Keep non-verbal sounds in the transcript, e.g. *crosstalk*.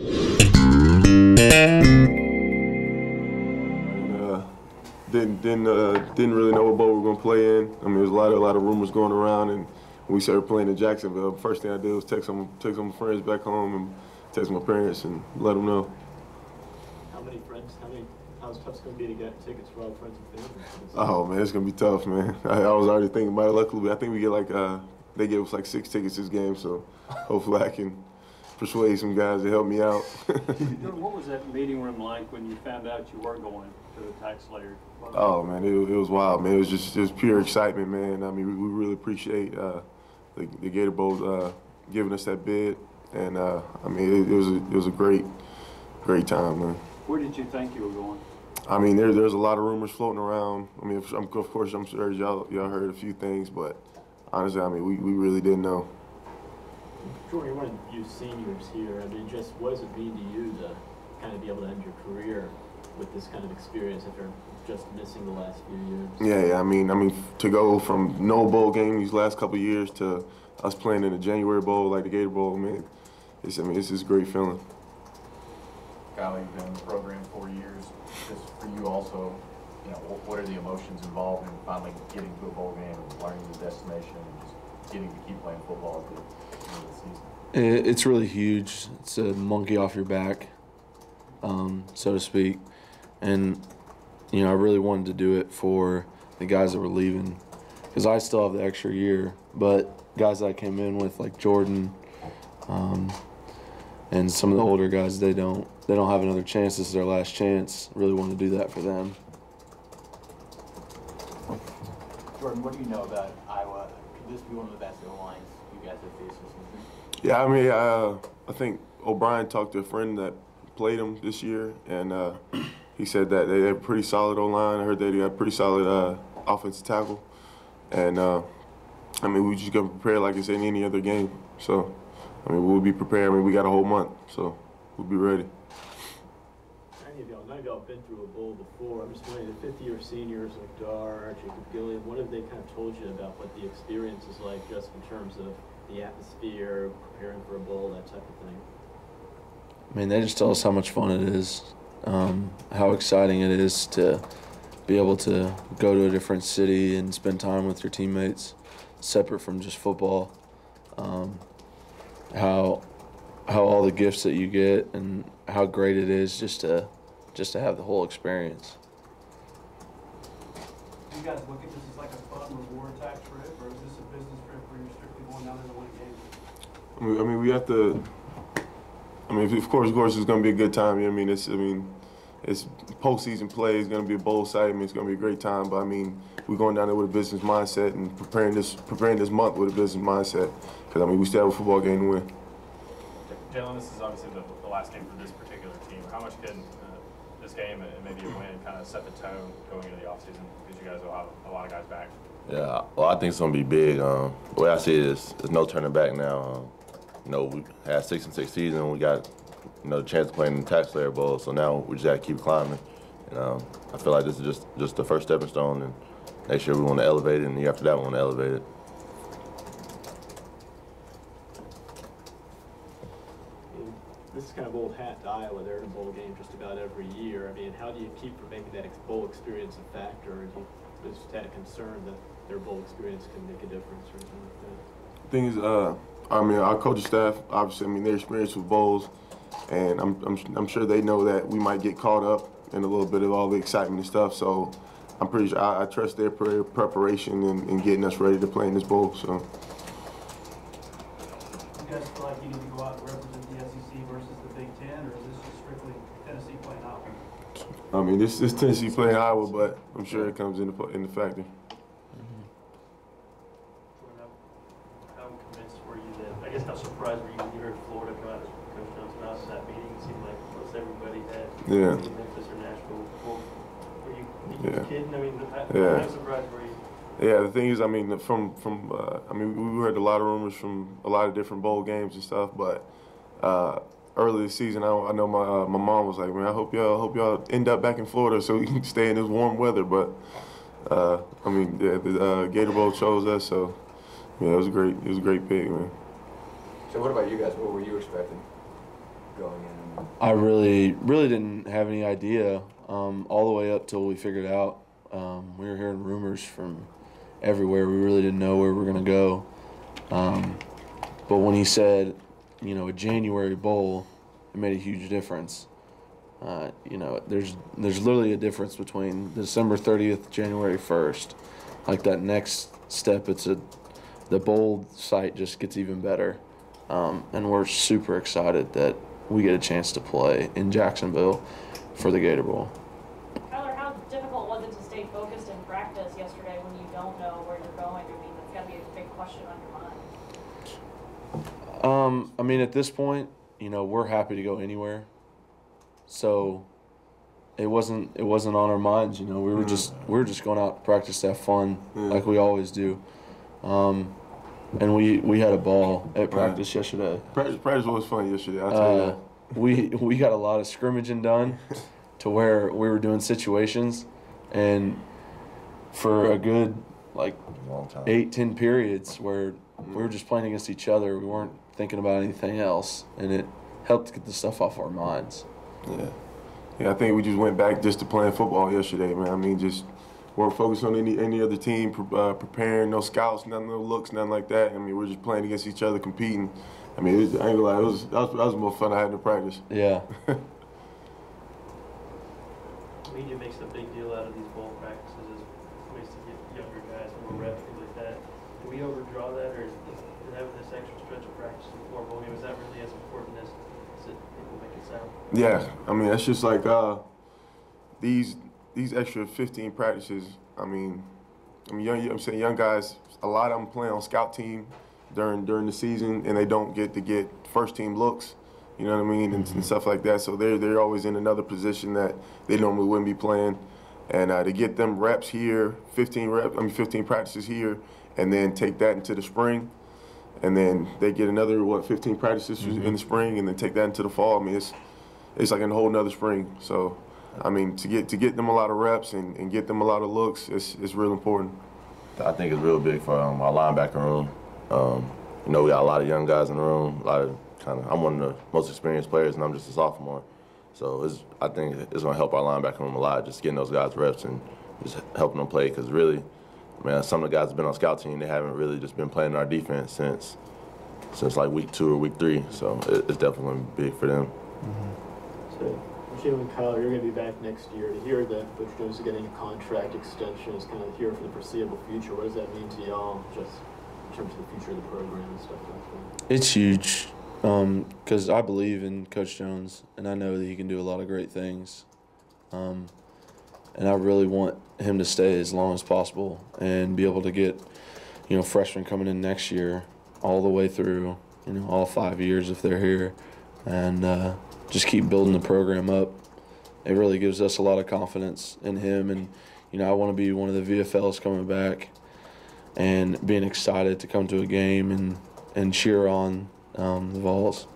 Uh, didn't didn't uh, didn't really know what bowl we were gonna play in. I mean, there's a lot of a lot of rumors going around, and we started playing in Jacksonville, first thing I did was text some text some friends back home and text my parents and let them know. How many friends, how many, how tough it's gonna be to get tickets for all friends and family? Oh man, it's gonna be tough, man. *laughs* I, I was already thinking about it. Luckily, I think we get like uh, they gave us like six tickets this game, so hopefully I can persuade some guys to help me out. *laughs* What was that meeting room like when you found out you were going to the Tax Slayer? Oh man, it, it was wild, man. It was just just pure excitement, man. I mean, we, we really appreciate uh, the, the Gator Bowl uh, giving us that bid, and uh, I mean, it, it was a, it was a great, great time, man. Where did you think you were going? I mean, there there's a lot of rumors floating around. I mean, of, of course, I'm sure y'all y'all heard a few things, but honestly, I mean, we, we really didn't know. Jordan, you're one of you seniors here. I mean, just what does it mean to you to kind of be able to end your career with this kind of experience after just missing the last few years? Yeah, yeah. I mean, I mean, to go from no bowl game these last couple of years to us playing in the January Bowl like the Gator Bowl, man, it's I mean, it's just a great feeling. Kyler, you've been in the program four years. Just for you also, you know, what, what are the emotions involved in finally getting to a bowl game and learning the destination and just getting to keep playing football It's really huge. It's a monkey off your back, um, so to speak. And, you know, I really wanted to do it for the guys that were leaving because I still have the extra year. But guys that I came in with, like Jordan, um, and some of the older guys, they don't they don't have another chance. This is their last chance. Really want to do that for them. Jordan, what do you know about Iowa? Could this be one of the best O-lines you guys have faced this season? Yeah, I mean, uh, I think O'Brien talked to a friend that played him this year, and uh, *clears throat* he said that they have pretty solid O line. I heard that they got pretty solid uh, offensive tackle, and uh, I mean, we just gonna prepare like it's in any other game. So, I mean, we'll be prepared. I mean, we got a whole month, so we'll be ready. Many of y'all, none of y'all been through a bowl before. I'm just wondering, the fifth-year seniors like Dar, Jacob Gilliam, what have they kind of told you about what the experience is like just in terms of the atmosphere, preparing for a bowl, that type of thing? I mean, they just tell us how much fun it is, um, how exciting it is to be able to go to a different city and spend time with your teammates, separate from just football. Um, how how all the gifts that you get and how great it is just to just to have the whole experience. Do you guys look at this as like a fun reward type trip, or is this a business trip where you're strictly going down there to win a game? I mean, I mean, we have to. I mean, of course, of course, it's going to be a good time. You know what I mean, it's. I mean, it's postseason play. It's going to be a bowl site. I mean, it's going to be a great time. But I mean, we're going down there with a business mindset and preparing this preparing this month with a business mindset. Because I mean, we still have a football game to win. Jalen, this is obviously the, the last game for this particular team. How much can uh, this game and maybe a win kind of set the tone going into the offseason? Because you guys will have a lot of guys back. Yeah, well, I think it's gonna be big. Um, the way I see it is, there's no turning back now. Um, you know, we had six and six season. We got, you know, the chance of playing in the Tax Slayer Bowl. So now we just gotta keep climbing. And um, I feel like this is just just the first stepping stone. And next year we want to elevate it, and the year after that we want to elevate it. This is kind of old hat to Iowa. They're in a bowl game just about every year. I mean, how do you keep from making that bowl experience a factor? Or do you just had a concern that their bowl experience can make a difference or anything like that? Thing is, uh, I mean, our coaching staff, obviously, I mean, they're experienced with bowls, and I'm, I'm, I'm sure they know that we might get caught up in a little bit of all the excitement and stuff. So I'm pretty sure I, I trust their pre- preparation and, and getting us ready to play in this bowl. So You guys feel like you need to go out and represent the SEC versus the Big Ten, or is this just strictly Tennessee playing Iowa? I mean, this is Tennessee playing Iowa, but I'm sure it comes into in the factor. Jordan, how, how convinced were you that, I guess how surprised were you when you heard Florida come out as Coach Johnson out in that meeting? It seemed like most everybody had Yeah. Memphis or Nashville. Well, were you, were you Yeah. kidding? I mean, how, Yeah. how surprised were you? Yeah, the thing is, I mean, from from uh, I mean, we heard a lot of rumors from a lot of different bowl games and stuff, but uh, early this season, I, I know my uh, my mom was like, man, I hope y'all hope y'all end up back in Florida so we can *laughs* stay in this warm weather. But uh, I mean, yeah, the uh, Gator Bowl chose us, so yeah, it was a great it was a great pick, man. So what about you guys? What were you expecting going in? I really, really didn't have any idea um, all the way up till we figured out. Um, we were hearing rumors from everywhere. We really didn't know where we were going to go. Um, but when he said, you know, a January bowl, it made a huge difference. Uh, you know, there's there's literally a difference between December 30th, January 1st. Like that next step, it's a the bowl site just gets even better, um, and we're super excited that we get a chance to play in Jacksonville for the Gator Bowl. Kyler, how difficult was it to stay focused in practice yesterday when you don't know where you're going? I mean, that's got to be a big question on your mind. Um, I mean, at this point, you know, we're happy to go anywhere. So it wasn't it wasn't on our minds. You know, we were just we were just going out to practice to have fun, like we always do. Um, and we we had a ball at practice yesterday. Practice, practice was fun yesterday. I'll tell Uh, that. we we got a lot of scrimmaging done *laughs* to where we were doing situations, and for a good like Long time. eight ten periods where we were just playing against each other. We weren't thinking about anything else, and it helped get the stuff off our minds. Yeah. Yeah, I think we just went back just to playing football yesterday, man. I mean, just weren't focused on any any other team pre- uh, preparing, no scouts, nothing, no looks, nothing like that. I mean, we're just playing against each other, competing. I mean, it was, I ain't gonna lie, it was that was, that was the most fun I had in practice. Yeah. *laughs* Media makes a big deal out of these bowl practices as ways to get younger guys more reps, things like that. Do we overdraw that, or is is having this extra stretch of practice before a bowl game, is that really as important as, as it, people make it sound? Yeah, I mean, that's just like uh, these these extra 15 practices. I mean, I mean, young, I'm saying young guys. A lot of them play on scout team during during the season, and they don't get to get first team looks. You know what I mean, and, and stuff like that. So they're they're always in another position that they normally wouldn't be playing, and uh, to get them reps here, 15 reps, I mean 15 practices here, and then take that into the spring, and then they get another what 15 practices in the spring, and then take that into the fall. I mean, it's it's like a whole nother spring. So, I mean, to get to get them a lot of reps and, and get them a lot of looks, it's it's real important. I think it's real big for um, our linebacker room. Um, you know, we got a lot of young guys in the room. A lot of kind of. I'm one of the most experienced players, and I'm just a sophomore. So it's. I think it's going to help our linebacker room a lot, just getting those guys reps and just helping them play. Because really, man, some of the guys have been on scout team. They haven't really just been playing our defense since since like week two or week three. So it, it's definitely going to be big for them. So, Jim and Kyler, you're going to be back next year. To hear that Butch Jones is getting a contract extension is kind of here for the foreseeable future. What does that mean to y'all, just in terms of the future of the program and stuff like that? It's huge because I believe in Coach Jones, and I know that he can do a lot of great things. Um, and I really want him to stay as long as possible and be able to get, you know, freshmen coming in next year all the way through, you know, all five years if they're here, and uh, just keep building the program up. It really gives us a lot of confidence in him, and you know, I want to be one of the VFLs coming back and being excited to come to a game and and cheer on um, the Vols.